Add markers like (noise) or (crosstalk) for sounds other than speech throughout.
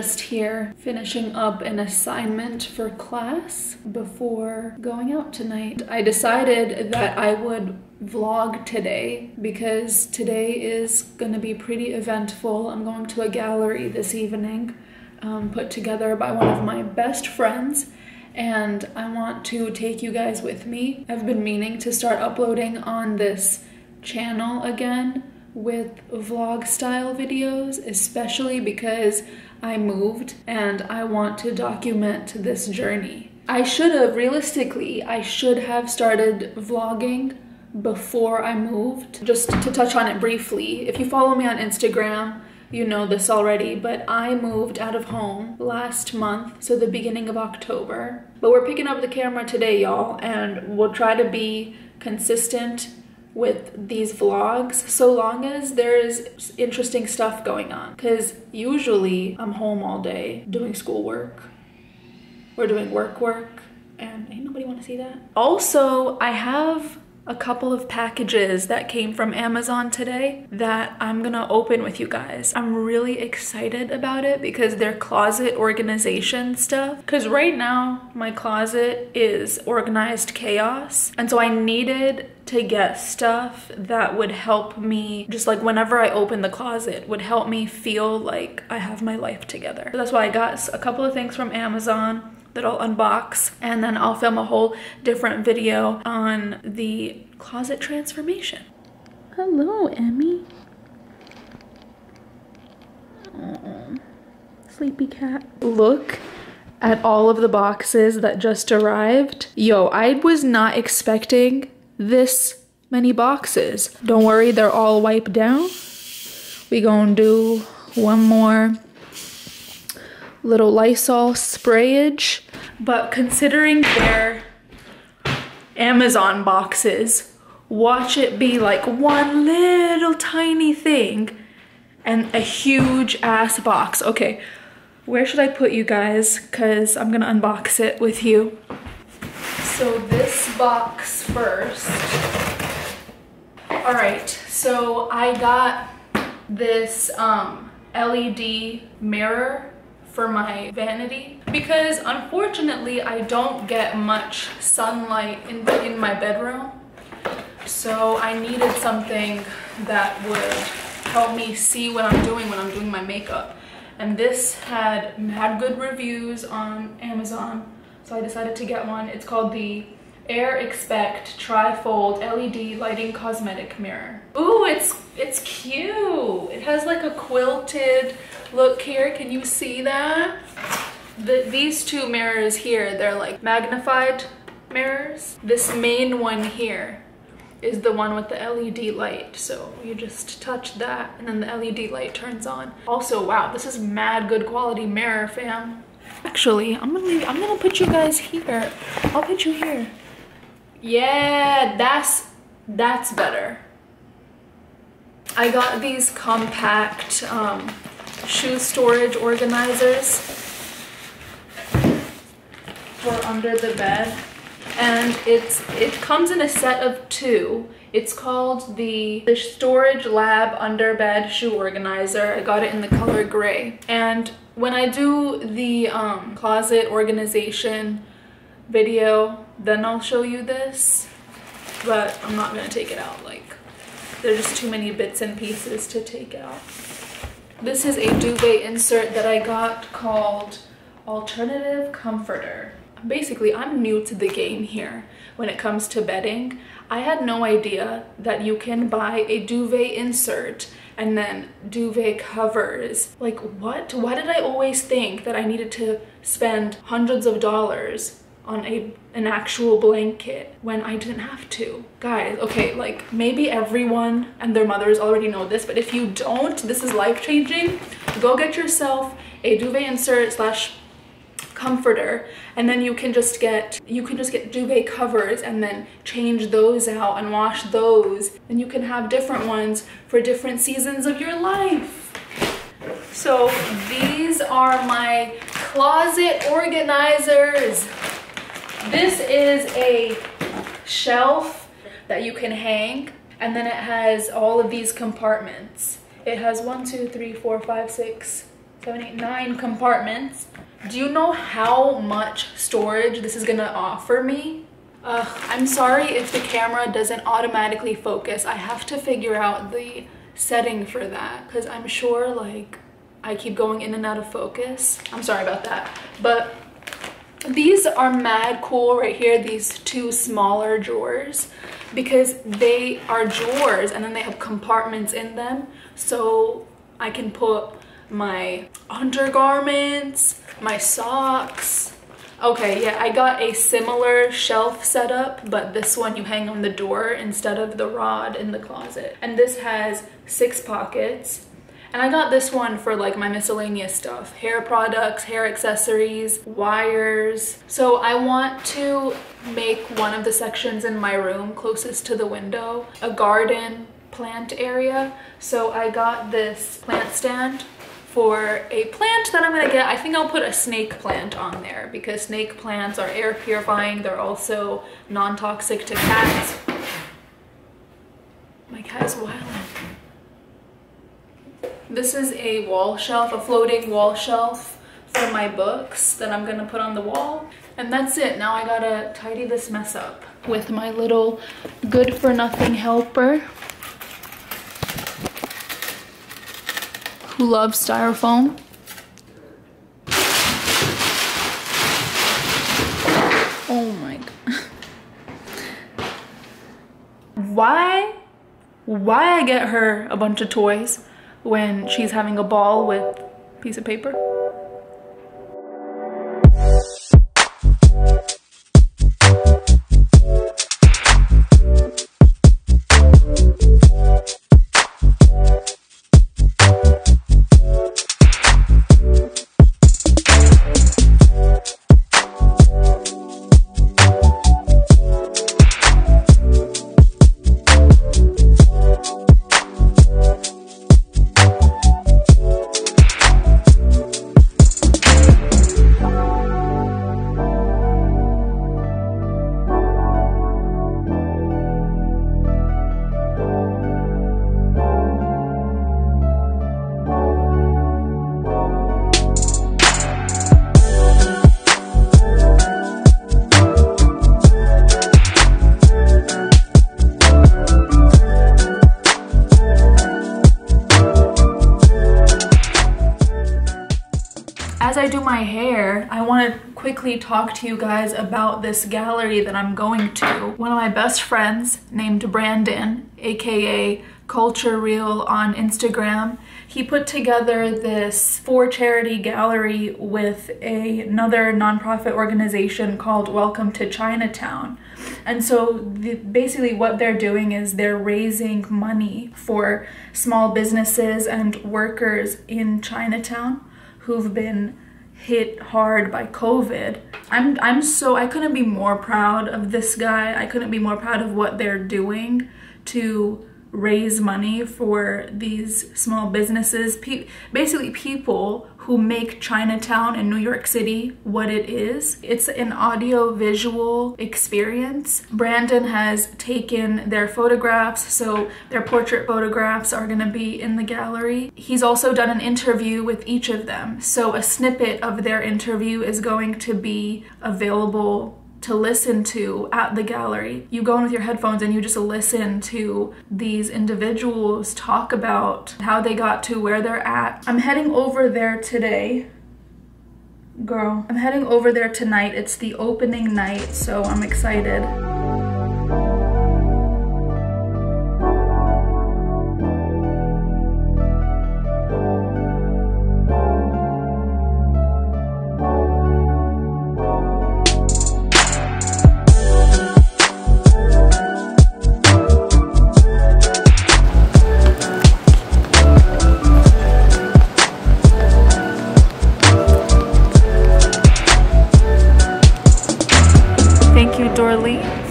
Just here finishing up an assignment for class before going out tonight. I decided that I would vlog today because today is going to be pretty eventful. I'm going to a gallery this evening um, put together by one of my best friends and I want to take you guys with me. I've been meaning to start uploading on this channel again with vlog style videos, especially because I moved and I want to document this journey. I should have, realistically, I should have started vlogging before I moved. Just to touch on it briefly, if you follow me on Instagram, you know this already, but I moved out of home last month, so the beginning of October. But we're picking up the camera today, y'all, and we'll try to be consistent with these vlogs so long as there's interesting stuff going on. Because usually I'm home all day doing schoolwork. We're doing work work and ain't nobody want to see that. Also, I have a couple of packages that came from Amazon today that I'm gonna open with you guys. I'm really excited about it because they're closet organization stuff. Because right now, my closet is organized chaos. And so I needed to get stuff that would help me, just like whenever I open the closet, would help me feel like I have my life together. So that's why I got a couple of things from Amazon that I'll unbox and then I'll film a whole different video on the closet transformation. Hello, Emmy. Aww. Sleepy cat. Look at all of the boxes that just arrived. Yo, I was not expecting this many boxes. Don't worry, they're all wiped down. We gonna do one more little Lysol sprayage. But considering their Amazon boxes, watch it be like one little tiny thing and a huge ass box. Okay, where should I put you guys? Cause I'm gonna unbox it with you. So this box first. All right, so I got this um, LED mirror for my vanity because unfortunately I don't get much sunlight in, in my bedroom. So I needed something that would help me see what I'm doing when I'm doing my makeup. And this had had good reviews on Amazon. So I decided to get one. It's called the Air Expect Trifold LED Lighting Cosmetic Mirror. Ooh, it's it's cute. It has like a quilted look here. Can you see that? The, these two mirrors here, they're like magnified mirrors. This main one here is the one with the LED light. So you just touch that and then the LED light turns on. Also, wow, this is mad good quality mirror, fam. Actually, I'm gonna leave, I'm gonna put you guys here. I'll put you here. Yeah, that's that's better. I got these compact um, shoe storage organizers for under the bed. And it's it comes in a set of two. It's called the the storage lab underbed shoe organizer. I got it in the color gray. And when i do the um, closet organization video then I'll show you this. But I'm not gonna take it out. Like there's just too many bits and pieces to take out this is a duvet insert that I got called alternative comforter basically I'm new to the game here when it comes to bedding I had no idea that you can buy a duvet insert and then duvet covers. Like what? Why did I always think that I needed to spend hundreds of dollars on a an actual blanket when I didn't have to. Guys, okay, like maybe everyone and their mothers already know this, but if you don't, this is life-changing. Go get yourself a duvet insert slash comforter and then you can just get you can just get duvet covers and then change those out and wash those and you can have different ones for different seasons of your life so these are my closet organizers this is a shelf that you can hang and then it has all of these compartments it has one two three four five six seven, eight, nine compartments. Do you know how much storage this is gonna offer me? Uh, I'm sorry if the camera doesn't automatically focus. I have to figure out the setting for that because I'm sure like I keep going in and out of focus. I'm sorry about that. But these are mad cool right here, these two smaller drawers because they are drawers and then they have compartments in them. So I can put my undergarments, my socks. Okay, yeah, I got a similar shelf setup, but this one you hang on the door instead of the rod in the closet. And this has six pockets. And I got this one for like my miscellaneous stuff, hair products, hair accessories, wires. So I want to make one of the sections in my room closest to the window, a garden plant area. So I got this plant stand for a plant that I'm gonna get. I think I'll put a snake plant on there because snake plants are air purifying. They're also non-toxic to cats. My cat is wild. This is a wall shelf, a floating wall shelf for my books that I'm gonna put on the wall. And that's it. Now I gotta tidy this mess up with my little good for nothing helper. who loves styrofoam. Oh my god. (laughs) Why? Why I get her a bunch of toys when she's having a ball with piece of paper? Quickly talk to you guys about this gallery that I'm going to. One of my best friends named Brandon, aka Culture Reel on Instagram, he put together this for charity gallery with a, another nonprofit organization called Welcome to Chinatown. And so the, basically what they're doing is they're raising money for small businesses and workers in Chinatown who've been hit hard by COVID. I'm I'm so I couldn't be more proud of this guy. I couldn't be more proud of what they're doing to raise money for these small businesses. Pe basically people who make Chinatown in New York City what it is. It's an audio visual experience. Brandon has taken their photographs, so their portrait photographs are gonna be in the gallery. He's also done an interview with each of them. So a snippet of their interview is going to be available to listen to at the gallery. You go in with your headphones and you just listen to these individuals talk about how they got to where they're at. I'm heading over there today. Girl, I'm heading over there tonight. It's the opening night, so I'm excited.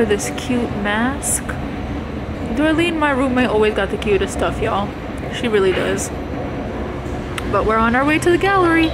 For this cute mask. Dorleen, my roommate, always got the cutest stuff, y'all. She really does. But we're on our way to the gallery.